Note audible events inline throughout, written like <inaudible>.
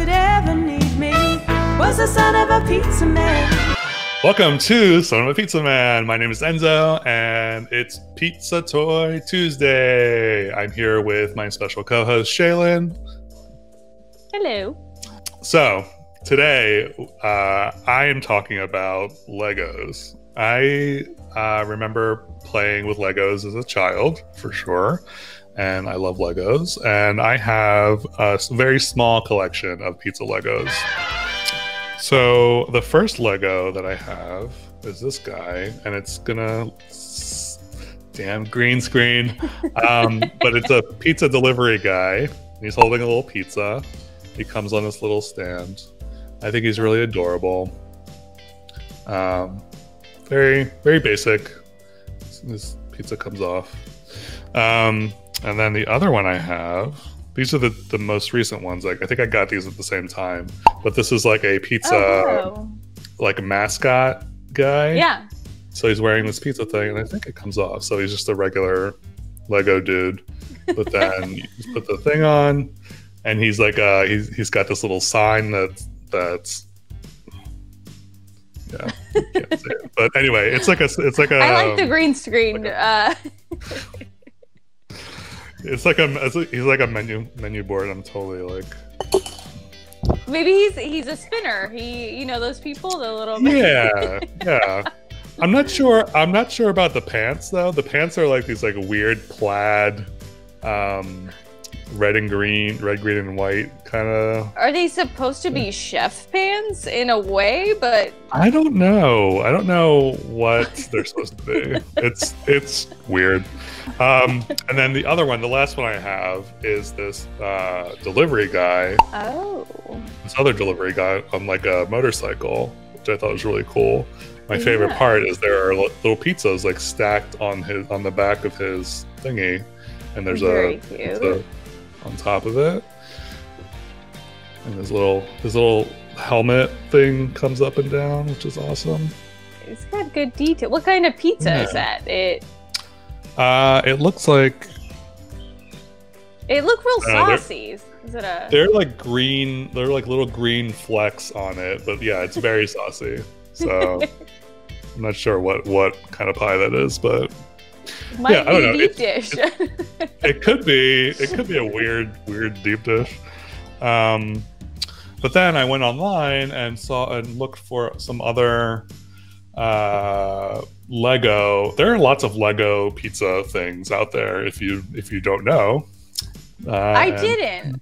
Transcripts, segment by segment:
could ever need me was the son of a pizza man. Welcome to Son of a Pizza Man. My name is Enzo, and it's Pizza Toy Tuesday. I'm here with my special co-host Shealyn. Hello. So today, uh, I am talking about Legos. I uh, remember playing with Legos as a child, for sure, and I love Legos. And I have a very small collection of pizza Legos. So the first Lego that I have is this guy, and it's gonna damn green screen. Um, <laughs> but it's a pizza delivery guy. He's holding a little pizza. He comes on this little stand. I think he's really adorable. Um, very very basic. This pizza comes off. Um, and then the other one I have. These are the, the most recent ones. Like I think I got these at the same time. But this is like a pizza oh, like a mascot guy. yeah. So he's wearing this pizza thing, and I think it comes off. So he's just a regular Lego dude. But <laughs> then you just put the thing on, and he's like, uh, he's he's got this little sign that that's. Yeah, it. <laughs> but anyway, it's like a, it's like a, I like the green screen. Uh, <laughs> it's like a, it's like, he's like a menu menu board. I'm totally like, maybe he's he's a spinner. He, you know, those people, the little. yeah, <laughs> yeah. I'm not sure. I'm not sure about the pants though. The pants are like these like weird plaid, um, red and green, red, green, and white kind of. Are they supposed to be chef pants in a way? But I don't know. I don't know what they're supposed to be. <laughs> It's it's weird. Um, and then the other one, the last one I have is this uh, delivery guy. oh, This other delivery guy on like a motorcycle, which I thought was really cool. My favorite Yeah. part is there are little pizzas like stacked on his on the back of his thingy, and there's Very a cute. pizza on top of it, and his little his little helmet thing comes up and down, which is awesome. it's got good detail. What kind of pizza is that? It Uh, it looks like it looked real Uh, saucy. Is it a? they're like green. They're like little green flecks on it, but yeah, it's very <laughs> saucy. So I'm not sure what what kind of pie that is, but Might yeah, I don't know. deep dish. it could be it could be a weird weird deep dish um but then i went online and saw and looked for some other uh lego there are lots of lego pizza things out there if you if you don't know uh, I didn't.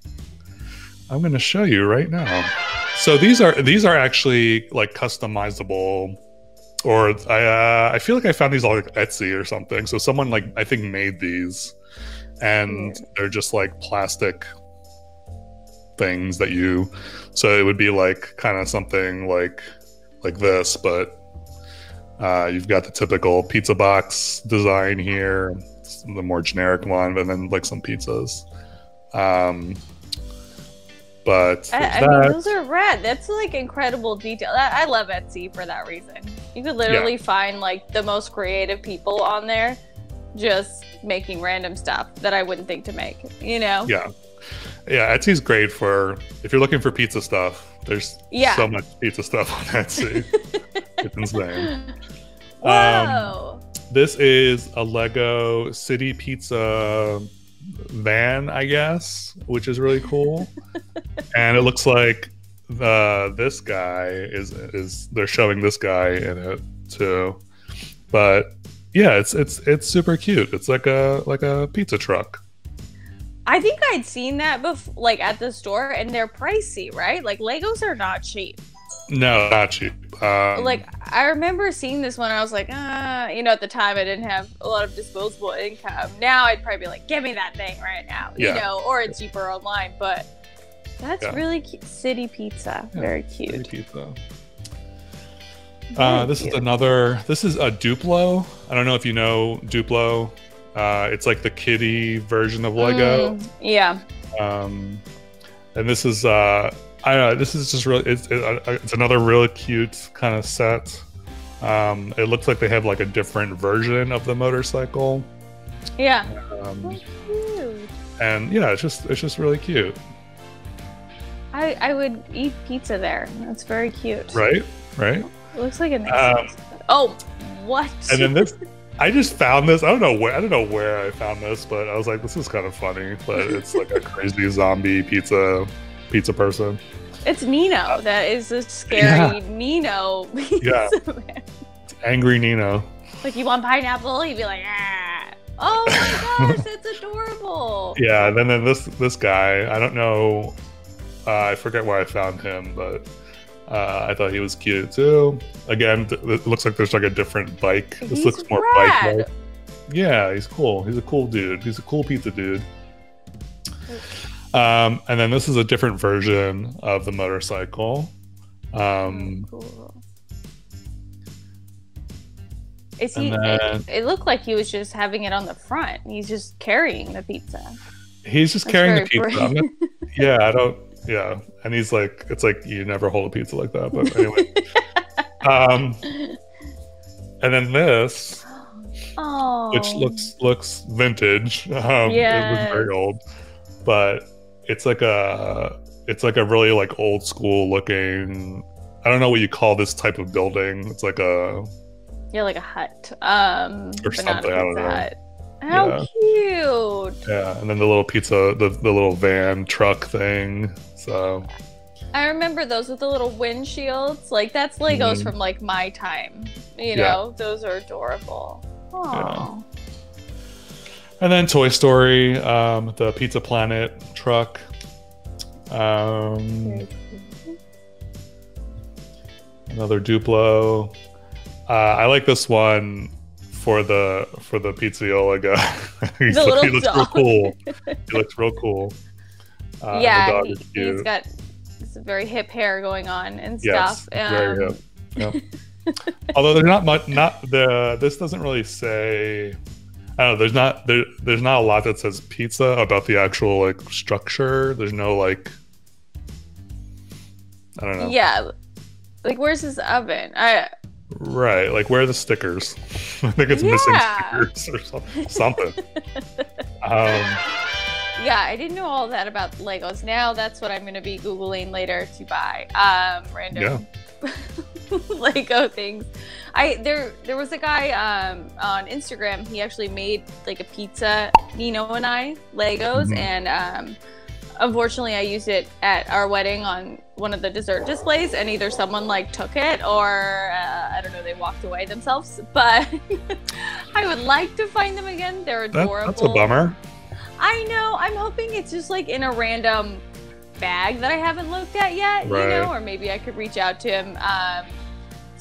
i'm going to show you right now so these are these are actually like customizable or i uh, i feel like i found these on like etsy or something so someone like i think made these and they're just like plastic things that you so it would be like kind of something like like this but uh, you've got the typical pizza box design here the more generic one and then like some pizzas um but I, I mean, those are rad. That's like incredible detail. I, I love Etsy for that reason. You could literally find like the most creative people on there, just making random stuff that I wouldn't think to make. You know? yeah yeah etsy's great for if you're looking for pizza stuff there's Yeah. so much pizza stuff on etsy <laughs> it's insane Whoa! Um, this is a Lego City Pizza van, I guess, which is really cool. <laughs> and it looks like the this guy is is they're showing this guy in it too. But yeah, it's it's it's super cute. It's like a like a pizza truck. I think I'd seen that before, like at the store, and they're pricey, right? Like Legos are not cheap. No, not cheap. Um, like I remember seeing this one, I was like, ah, you know, at the time I didn't have a lot of disposable income. Now I'd probably be like, give me that thing right now, Yeah. you know, or it's cheaper online. But that's Yeah. really cute. City Pizza, Yeah, very City cute. Pizza. Uh, this cute. is another. This is a Duplo. I don't know if you know Duplo. Uh, it's like the kiddie version of Lego. Mm, yeah, Um, and this is uh, I don't know. This is just really. It's it, uh, it's another really cute kind of set. Um, it looks like they have like a different version of the motorcycle. yeah. Um, Cute. and yeah, it's just it's just really cute. I I, I would eat pizza there. That's very cute. Right, right. It looks like a nice. Um, oh, what? And then this, I just found this. I don't know where. I don't know where I found this, but I was like, this is kind of funny. But it's like a <laughs> crazy zombie pizza, pizza person. It's Nino. That is a scary yeah. Nino. yeah. Angry Nino. Like you want pineapple? He'd be like, ah. Oh my <laughs> gosh, that's adorable. Yeah. Then then this this guy. I don't know. Uh, I forget where I found him, but uh, I thought he was cute too. Again, th- it looks like there's like a different bike. This he's looks more bike Yeah, he's cool. He's a cool dude. He's a cool pizza dude. Um, and then this is a different version of the motorcycle. Um, Oh, cool. Is he? then- it, it looked like he was just having it on the front. He's just carrying the pizza. he's just That's carrying the pizza. Not- <laughs> yeah, I don't. Yeah, and he's like, it's like you never hold a pizza like that. But anyway, <laughs> um, and then this, Oh, which looks looks vintage. Um, it looks very old, but it's like a it's like a really like old school looking. I don't know what you call this type of building. It's like a yeah, like a hut. Um, Or but not a something, I don't know. hut. How Yeah. cute! yeah, and then the little pizza, the the little van truck thing. So I remember those with the little windshields. Like that's Legos Mhm. from like my time. You Yeah. know, those are adorable. Oh, And then Toy Story, um, the Pizza Planet truck. Um, another Duplo. Uh, I like this one for the for the Pizziola <laughs> guy. He's The he looks real cool. He looks real <laughs> cool. Uh, yeah, he, has got some very hip hair going on and Yes, stuff. very Um, hip. Yep. <laughs> Although there's not much, not the this doesn't really say. I don't know. There's not there. There's not a lot that says pizza about the actual like structure. There's no like. I don't know. Yeah, like where's his oven? I Right. Like where are the stickers? <laughs> I think it's missing stickers or some- something. <laughs> um, yeah, I didn't know all that about Legos. Now that's what I'm gonna be googling later to buy. Um, random <laughs> Lego things. I there there was a guy um on Instagram. He actually made like a pizza. Nino and I Legos, Mhm. and um, unfortunately, I used it at our wedding on one of the dessert displays, and either someone like took it or uh, I don't know, they walked away themselves. <laughs> But I would like to find them again. They're that, adorable. that's a bummer. I know. I'm hoping it's just like in a random bag that I haven't looked at yet, you know, or maybe I could reach out to him um,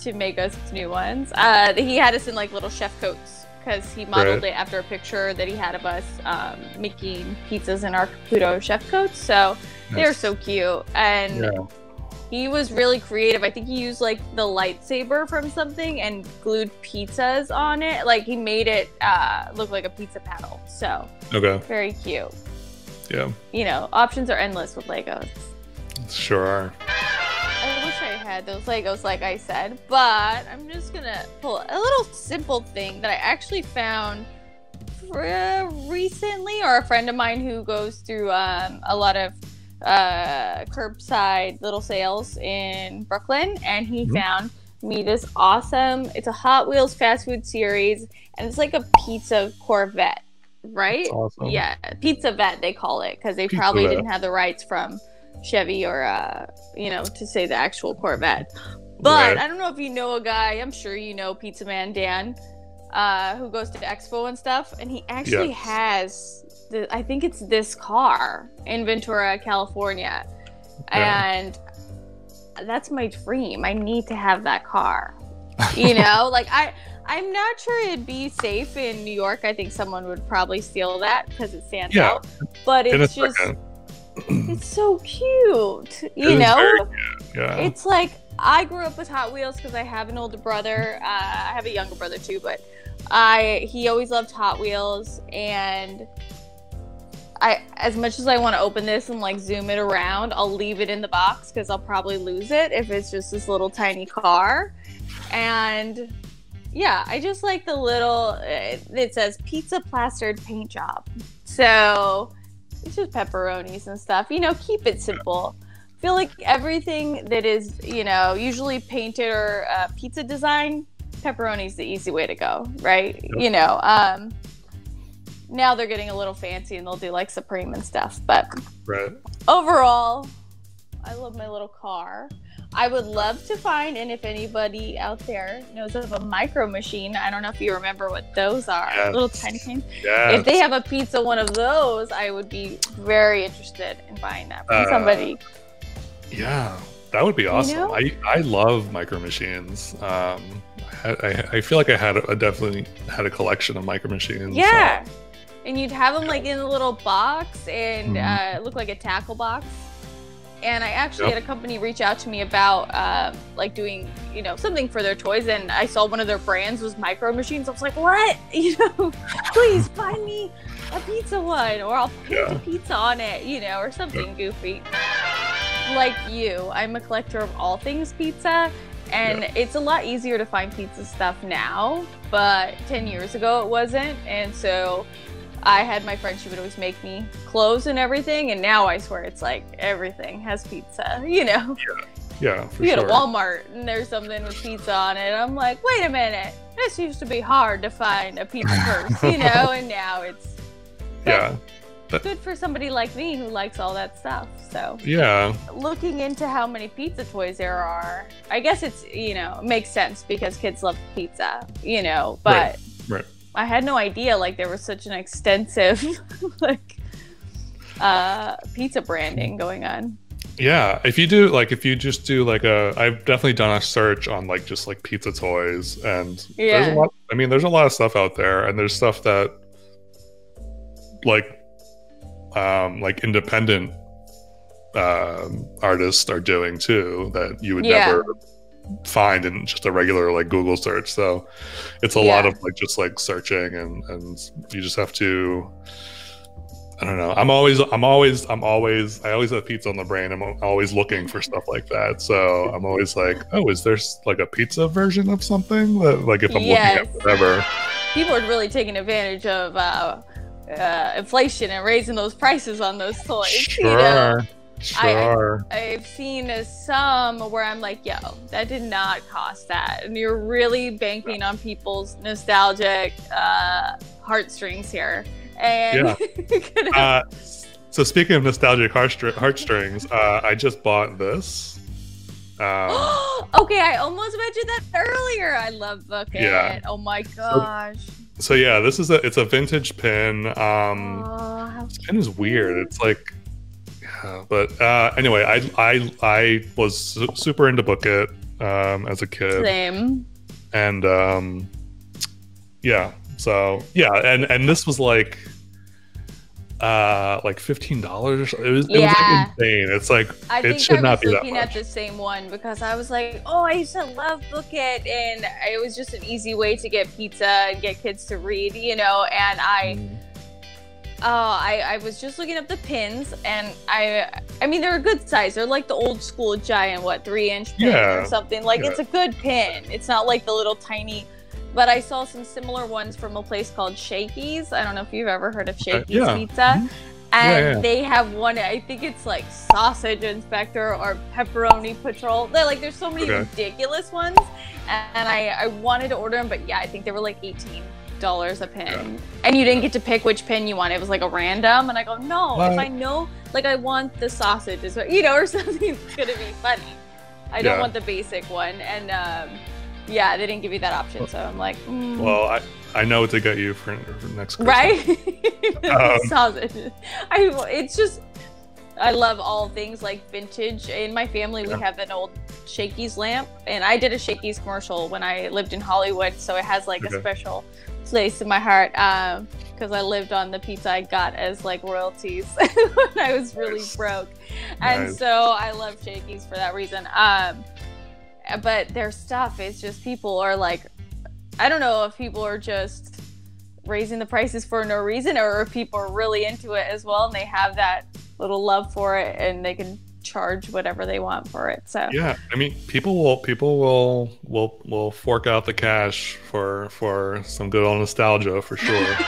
to make us new ones. Uh, he had us in like little chef coats because he modeled Right. it after a picture that he had of us um, making pizzas in our Caputo chef coats. So they're so cute. And Yeah. he was really creative. I think he used like the lightsaber from something and glued pizzas on it. Like he made it uh, look like a pizza paddle. So Okay. very cute Yeah. you know, options are endless with Legos. Sure are. I wish I had those Legos, like I said, but I'm just gonna pull a little simple thing that I actually found recently, or a friend of mine who goes through um, a lot of uh, curbside little sales in Brooklyn, and he Mhm. found me this awesome. It's a Hot Wheels fast food series, and it's like a pizza Corvette, right? Awesome. Yeah, Pizza Vette they call it because they Pizza probably Vet. didn't have the rights from Chevy or uh, you know, to say the actual Corvette. But Right. I don't know if you know a guy. I'm sure you know Pizza Man Dan, uh, who goes to Expo and stuff, and he actually Yes. has. The, I think it's this car in Ventura, California, Yeah. and that's my dream. I need to have that car. You <laughs> know, like I. I'm not sure it'd be safe in New York. I think someone would probably steal that because it stands Yeah. out. But it's just, second. <clears throat> it's so cute. You is know, cute, Yeah. it's like I grew up with Hot Wheels because I have an older brother. Uh, I have a younger brother too, but I he always loved Hot Wheels, and I as much as I want to open this and like zoom it around, I'll leave it in the box because I'll probably lose it if it's just this little tiny car. And yeah, I just like the little. It, it says pizza plastered paint job, so it's just pepperonis and stuff. You know, keep it simple. feel like everything that is, you know, usually painted or uh, pizza design, pepperoni's the easy way to go, right? Yep. You know, um, now they're getting a little fancy and they'll do like Supreme and stuff. But Right. overall, I love my little car. I would love to find, and if anybody out there knows of a micro machine, I don't know if you remember what those are, Yes. little tiny things. Yeah. If they have a pizza, one of those, I would be very interested in buying that from Uh, somebody. Yeah, that would be awesome. know? I I love micro machines. Um, I, I, I feel like I had a, I definitely had a collection of micro machines. Yeah. And you'd have them like in a little box and Mhm. uh, it looked like a tackle box. And I actually Yep. had a company reach out to me about um, like doing, you know, something for their toys. And I saw one of their brands was micro machines. I was like, what? <laughs> You know, please <laughs> find me a pizza one or I'll paint Yeah. a pizza on it, you know, or something goofy. Like you, I'm a collector of all things pizza. And Yeah. it's a lot easier to find pizza stuff now, but 10 years ago it wasn't. And so I had my friend, she would always make me clothes and everything. And now I swear it's like everything has pizza, <laughs> you know? yeah, for You go to Walmart and there's something with pizza on it. I'm like, wait a minute, this used to be hard to find a pizza <laughs> purse, you know? And now it's Yeah, But, good for somebody like me who likes all that stuff. So yeah, looking into how many pizza toys there are, I guess it's you know makes sense because kids love pizza, you know. But Right, right. I had no idea like there was such an extensive <laughs> like uh, pizza branding going on. yeah. If you do like, if you just do like a, I've definitely done a search on like just like pizza toys, and there's a Yeah. lot. I mean, there's a lot of stuff out there, and there's stuff that like, um, like independent um, artists are doing too that you would Yeah. never find in just a regular like Google search. So it's a lot of like just like searching and and you just have to I don't know. I'm always I'm always I'm always I always have pizza on the brain. I'm always looking for stuff like that. So I'm always like, oh, is there like a pizza version of something that like if I'm Yes. looking at whatever. People are really taking advantage of uh, uh, inflation and raising those prices on those toys. You know? Sure. I-. I've seen some where I'm like, yo, that did not cost that. And you're really banking on people's nostalgic uh, heartstrings here. And <laughs> uh, so speaking of nostalgic heartstr- heartstrings, uh, I just bought this. Um, <gasps> okay, I almost mentioned that earlier. I love Book-It. Yeah. Oh my gosh. so yeah, this is a it's a vintage pin. Um, oh, this pin is weird. It's like, yeah, but uh, anyway, I I I was su- super into Book-It um, as a kid, same. and um, yeah, so yeah, and and this was like. Uh, like fifteen dollars. It was, it was like insane. It's like I it think should I not be that looking at the same one because I was like, oh, I used to love Book-It, and it was just an easy way to get pizza and get kids to read, you know. And I, Mm. Oh, I, I was just looking up the pins, and I, I mean, they're a good size. They're like the old school giant, what, three inch pin Yeah. or something. Like Yeah. it's a good pin. It's not like the little tiny. But I saw some similar ones from a place called Shakey's. I don't know if you've ever heard of Shakey's yeah. Pizza Mhm. and Yeah, yeah. they have one i think it's like sausage inspector or pepperoni patrol they're like there's so many Okay. ridiculous ones and i i wanted to order them but yeah i think they were like 18 dollars a pin. Yeah. and you didn't get to pick which pin you want it was like a random. And i go no if i know like i want the sausage is what you know <laughs> or something that's gonna be funny. I don't Yeah. want the basic one. And um yeah they didn't give you that option. So i'm like mm. Well, I, I know what to get you for, for next Christmas. right? <laughs> Um, sausage. I it's just i love all things like vintage. In my family we have an old shakey's lamp. And i did a shakey's commercial when i lived in hollywood. So it has like Okay. a special place in my heart um because i lived on the pizza i got as like royalties <laughs> when i was really Nice. broke and Nice. so i love shakey's for that reason um but their stuff is just people are like i don't know if people are just raising the prices for no reason or if people are really into it as well and they have that little love for it and they can charge whatever they want for it so Yeah, I mean, people will people will will will fork out the cash for for some good old nostalgia for sure. <laughs>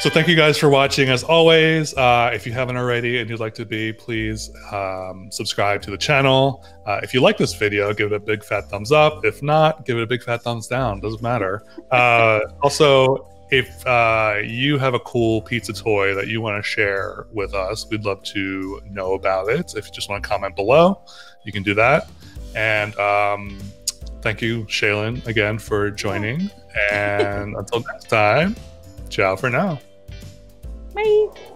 So thank you guys for watching. As always, uh, if you haven't already and you'd like to be, please um, subscribe to the channel. Uh, if you like this video, give it a big fat thumbs up. If not, give it a big fat thumbs down. Doesn't matter. Uh, <laughs> also, if uh, you have a cool pizza toy that you want to share with us, we'd love to know about it. If you just want to comment below, you can do that. And um, thank you, Shealyn, again for joining. <laughs> And until next time, ciao for now. Bye.